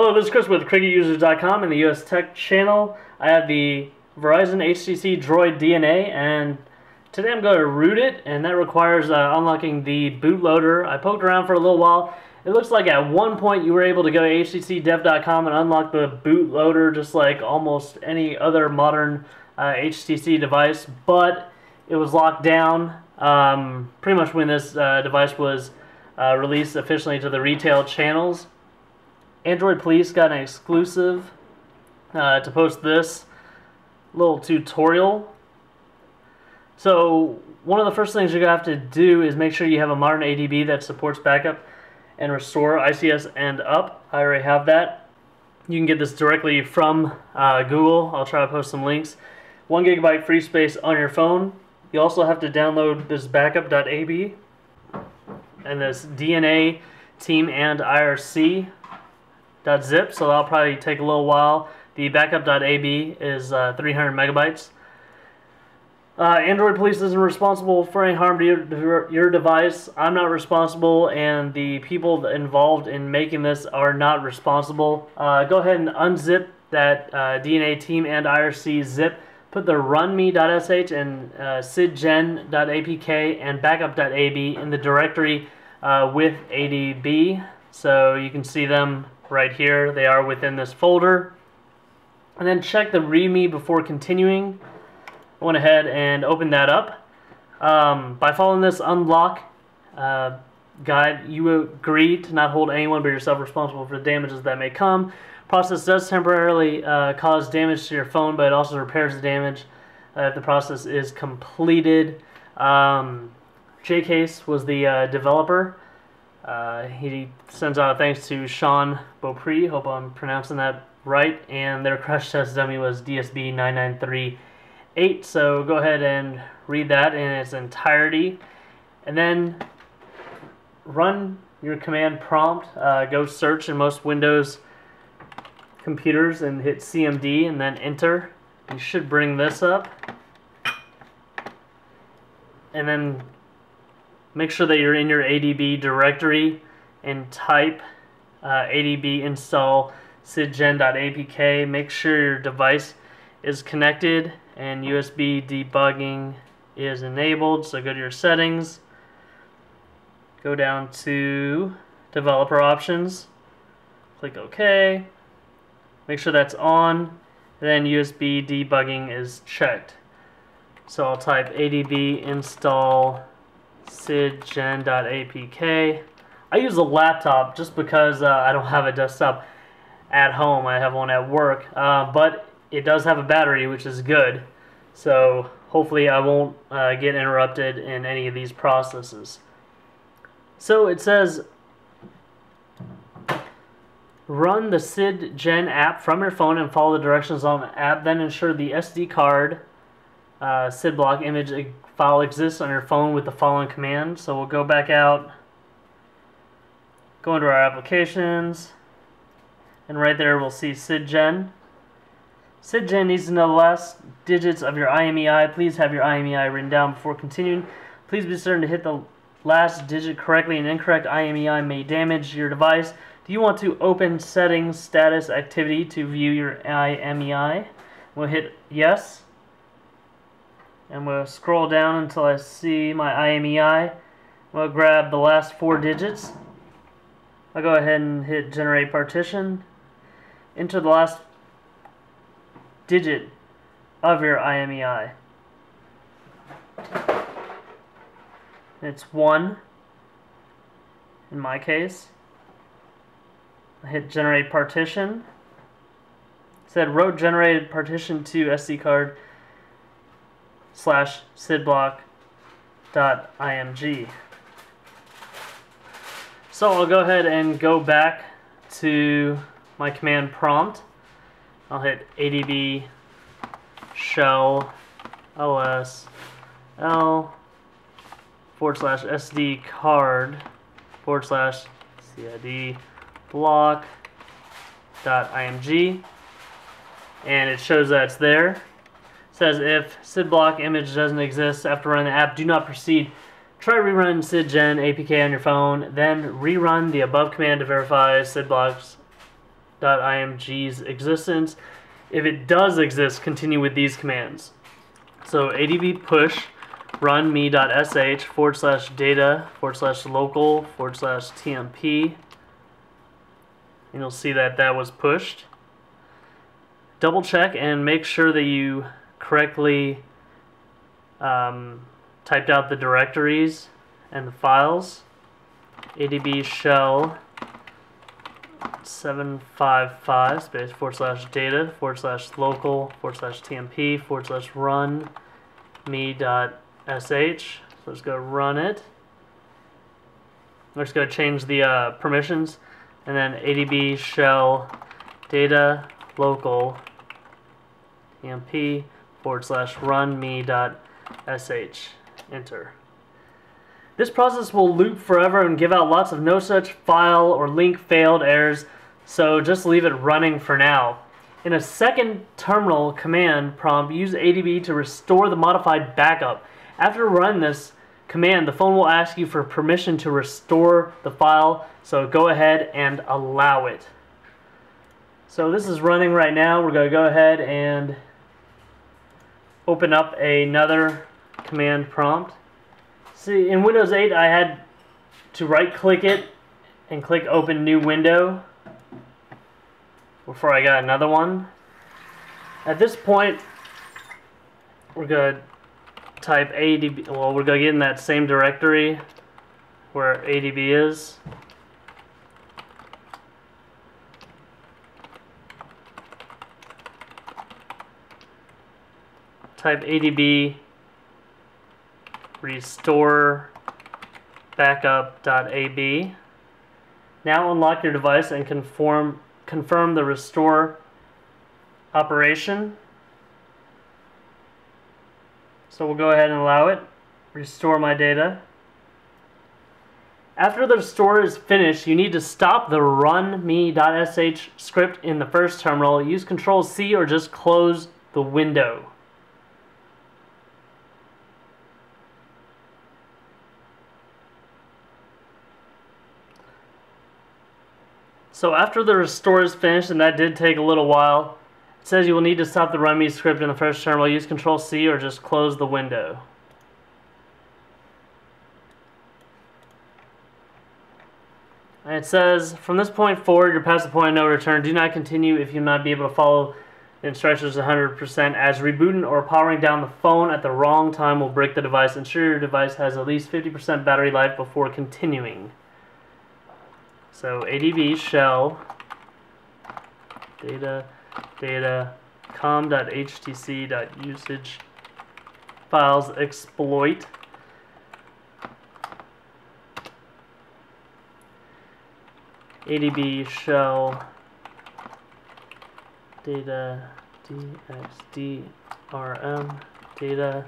Hello, this is Chris with CricketUsers.com and the US Tech channel. I have the Verizon HTC Droid DNA and today I'm going to root it and that requires uh, unlocking the bootloader. I poked around for a little while. It looks like at one point you were able to go to htcdev.com and unlock the bootloader just like almost any other modern uh, HTC device, but it was locked down um, pretty much when this uh, device was uh, released officially to the retail channels. Android Police got an exclusive uh, to post this little tutorial. So one of the first things you're going to have to do is make sure you have a modern ADB that supports backup and restore ICS and up. I already have that. You can get this directly from uh, Google. I'll try to post some links. One gigabyte free space on your phone. You also have to download this backup.ab and this DNA team and IRC .zip, so that'll probably take a little while. The backup.ab is uh, 300 megabytes. Uh, Android Police isn't responsible for any harm to your, your device. I'm not responsible, and the people involved in making this are not responsible. Uh, go ahead and unzip that uh, DNA team and IRC zip. Put the runme.sh and uh, sidgen.apk and backup.ab in the directory uh, with ADB, so you can see them right here. They are within this folder. And then check the README before continuing. I went ahead and opened that up. Um, by following this unlock uh, guide, you agree to not hold anyone but yourself responsible for the damages that may come. Process does temporarily uh, cause damage to your phone, but it also repairs the damage uh, if the process is completed. Um, JCase was the uh, developer. Uh, he sends out a thanks to Sean Beaupre, hope I'm pronouncing that right, and their crash test dummy was DSB 9938. So go ahead and read that in its entirety, and then run your command prompt. Uh, go search in most Windows computers and hit CMD and then enter. You should bring this up. And then make sure that you're in your ADB directory and type uh, ADB install sidgen.apk. Make sure your device is connected and USB debugging is enabled. So go to your settings, go down to developer options, click OK, make sure that's on, then USB debugging is checked. So I'll type adb install sidgen.apk. I use a laptop just because uh, I don't have a desktop at home. I have one at work, uh, but it does have a battery, which is good. So hopefully I won't uh, get interrupted in any of these processes. So it says run the SidGen app from your phone and follow the directions on the app. Then ensure the SD card uh, SID block image file exists on your phone with the following command. So we'll go back out, go into our applications, and right there we'll see SidGen. SidGen needs to know the last digits of your IMEI. Please have your IMEI written down before continuing. Please be certain to hit the last digit correctly. An incorrect IMEI may damage your device. Do you want to open settings status activity to view your IMEI? We'll hit yes. And going to scroll down until I see my IMEI. I'm going to grab the last four digits. I'll go ahead and hit generate partition. Enter the last digit of your IMEI. It's 1 in my case. I hit generate partition. It said wrote generated partition to SD card slash sidblock.img. So I'll go ahead and go back to my command prompt. I'll hit adb shell os l forward slash sd card forward slash cid block dot img and it shows that it's there says if SID block image doesn't exist after running the app, do not proceed. Try rerun SidGen APK on your phone, then rerun the above command to verify SID blocks .img's existence. If it does exist, continue with these commands. So adb push run me.sh forward slash data forward slash local forward slash tmp and you'll see that that was pushed. Double check and make sure that you correctly um, typed out the directories and the files. adb shell 755 space forward slash data forward slash local forward slash tmp forward slash run me dot sh. So let's go run it. Let's go change the uh, permissions and then adb shell data local tmp forward slash run me dot sh. Enter. This process will loop forever and give out lots of no such file or link failed errors, so just leave it running for now. In a second terminal command prompt, use ADB to restore the modified backup. After running this command, the phone will ask you for permission to restore the file, so go ahead and allow it. So this is running right now. We're going to go ahead and open up another command prompt. See, in Windows 8, I had to right-click it and click Open New Window before I got another one. At this point, we're going to type ADB, well, we're going to get in that same directory where ADB is. Type ADB restore backup.ab. Now unlock your device and conform, confirm the restore operation. So we'll go ahead and allow it. Restore my data. After the restore is finished, you need to stop the run me.sh script in the first terminal. Use Control C or just close the window. So after the restore is finished, and that did take a little while, it says you will need to stop the run me script in the first terminal. Use Control C or just close the window. And it says, from this point forward, you're past the point of no return. Do not continue if you not be able to follow instructions 100%, as rebooting or powering down the phone at the wrong time will break the device. Ensure your device has at least 50% battery life before continuing. So adb shell data data com.htc.usage files exploit. Adb shell data dxdrm data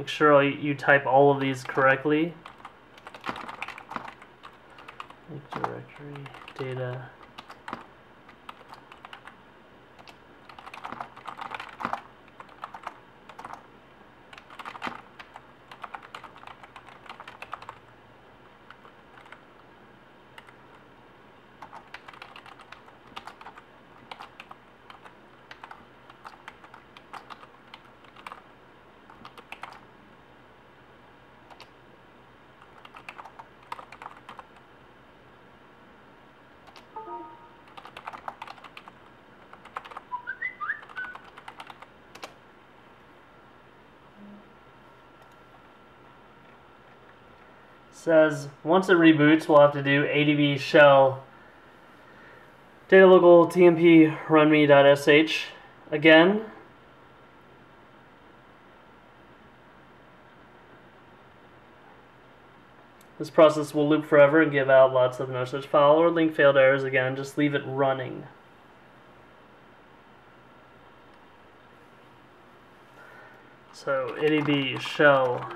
Make sure you type all of these correctly. directory data says once it reboots, we'll have to do adb shell data local tmp runme.sh again. This process will loop forever and give out lots of no such file or link failed errors again. Just leave it running. So adb shell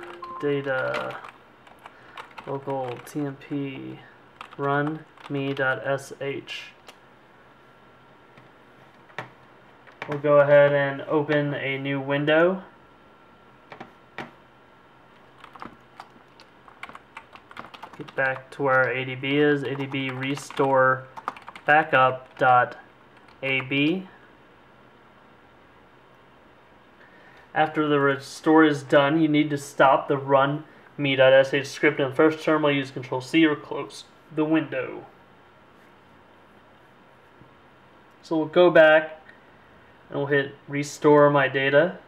data local tmp run me.sh. We'll go ahead and open a new window. Get back to where ADB is, ADB restore backup.ab. After the restore is done, you need to stop the run me.sh script the first terminal. Use Control C or close the window. So we'll go back and we'll hit restore my data.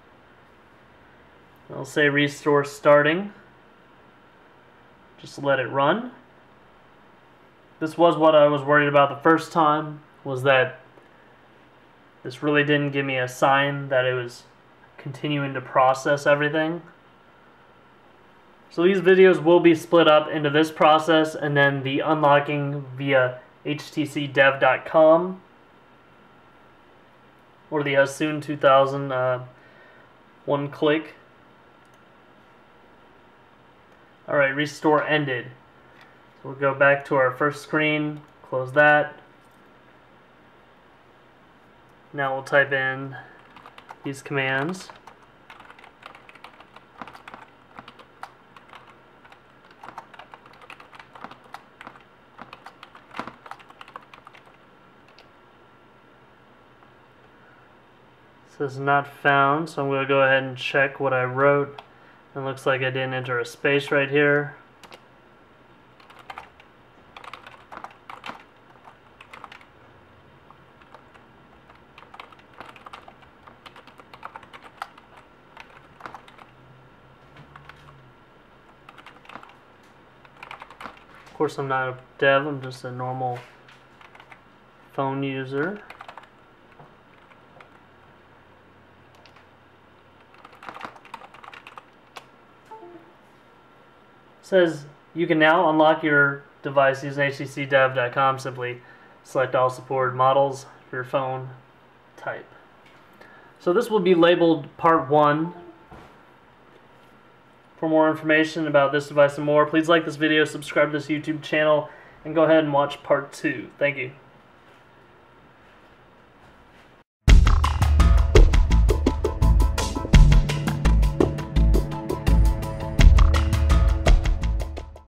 I'll say restore starting. Just let it run. This was what I was worried about the first time, was that this really didn't give me a sign that it was continuing to process everything. So these videos will be split up into this process and then the unlocking via htcdev.com or the Asun 2000 uh, one click. Alright, restore ended. So we'll go back to our first screen, close that. Now we'll type in these commands. Says not found so I'm going to go ahead and check what I wrote it looks like I didn't enter a space right here Of course I'm not a dev, I'm just a normal phone user. Says you can now unlock your device using htcdev.com. Simply select all supported models for your phone type. So this will be labeled part one. For more information about this device and more, please like this video, subscribe to this YouTube channel, and go ahead and watch part two. Thank you.